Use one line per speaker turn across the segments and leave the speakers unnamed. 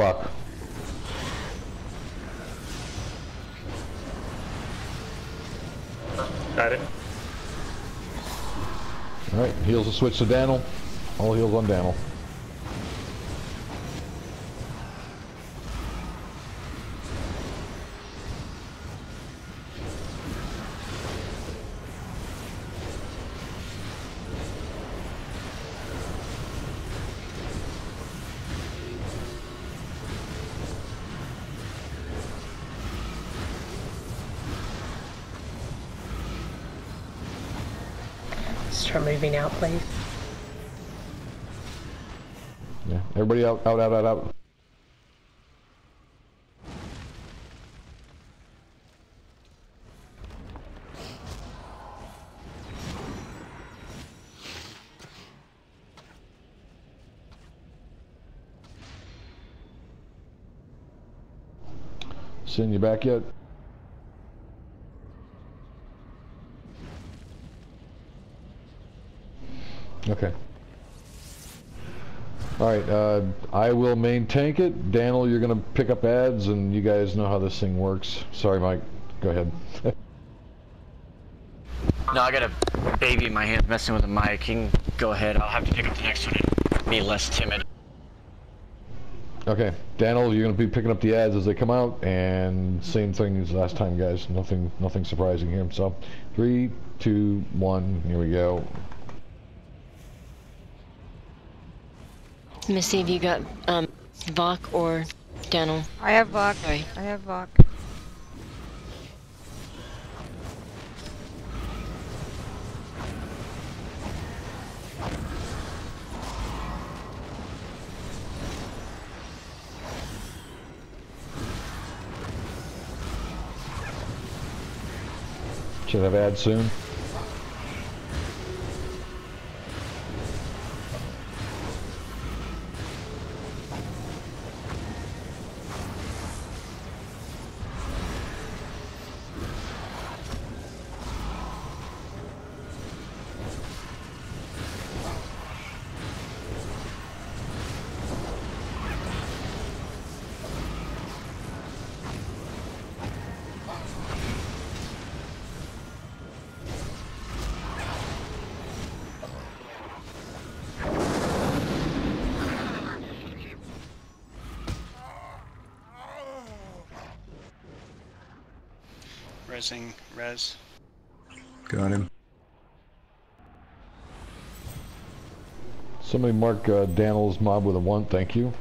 Buck.
Got it.
Alright, heals will switch to Daniel. All heals on Daniel.
Start moving out, please.
Yeah, everybody out, out, out, out, out. Send you back yet? Okay. Alright, uh, I will main tank it. Daniel, you're gonna pick up ads, and you guys know how this thing works. Sorry, Mike. Go ahead.
No, I got a baby in my hand messing with the mic. You can go ahead. I'll have to pick up the next one and be less timid.
okay, Daniel, you're gonna be picking up the ads as they come out, and same thing as last time, guys. Nothing, nothing surprising here. So, three, two, one. Here we go.
Missy, have you got um, Vok or Daniel?
I have Vok.
Sorry.
I have Vok.
Should have ads soon.
Resing, res.
Got him.
Somebody mark uh, Daniel's mob with a one. Thank you.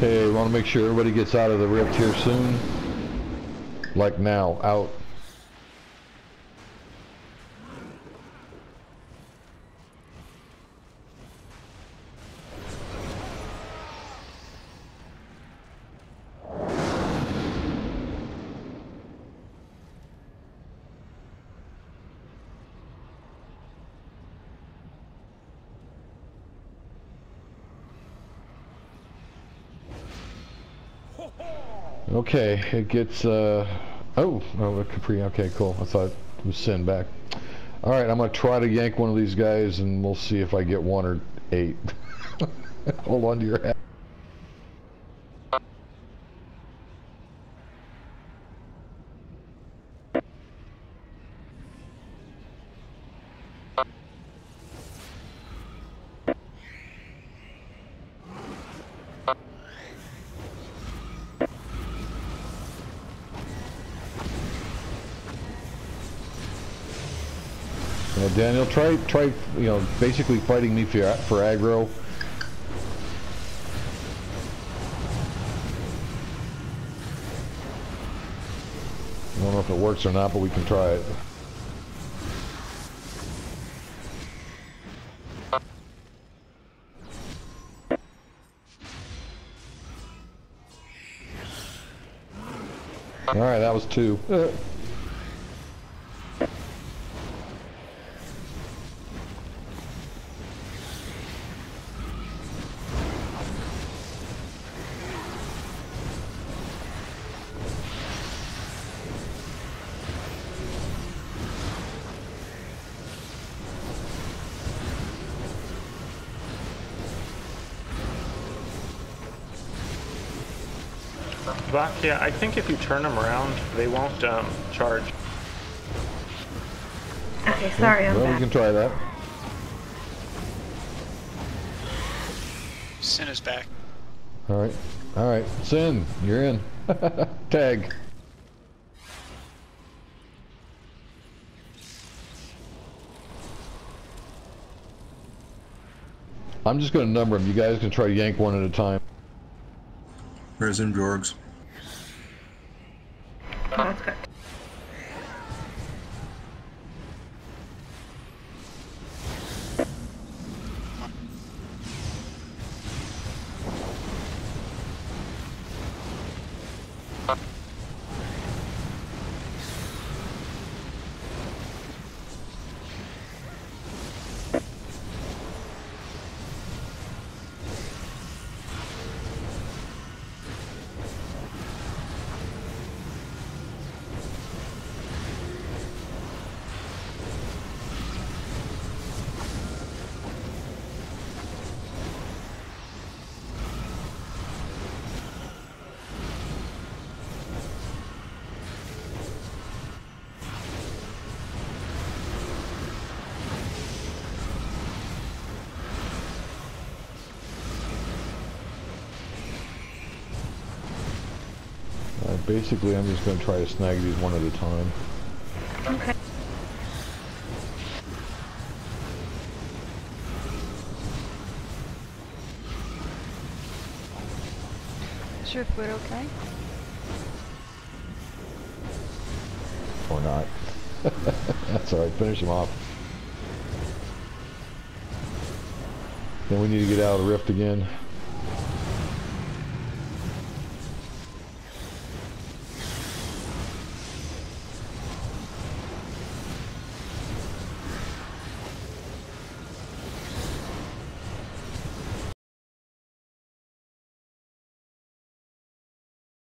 We want to make sure everybody gets out of the rift here soon. Like now, out. Okay, it gets, uh, oh, oh, Capri, okay, cool. I thought it was send back. Alright, I'm gonna try to yank one of these guys and we'll see if I get one or eight. Hold on to your hat. Daniel, try, try, you know, basically fighting me for, for aggro. I don't know if it works or not, but we can try it. Alright, that was two. Uh,
Uh, yeah, I think if you turn them around, they won't um, charge.
Okay, sorry, I'm
well, we can try that.
Sin is back.
Alright. Alright. Sin, you're in. Tag. I'm just gonna number them. You guys can try to yank one at a time.
Res and Jorgs.
That's good.
Basically, I'm just gonna try to snag these one at a time.
Okay.
Driftwood okay?
Or not. That's alright, finish him off. Then we need to get out of the rift again.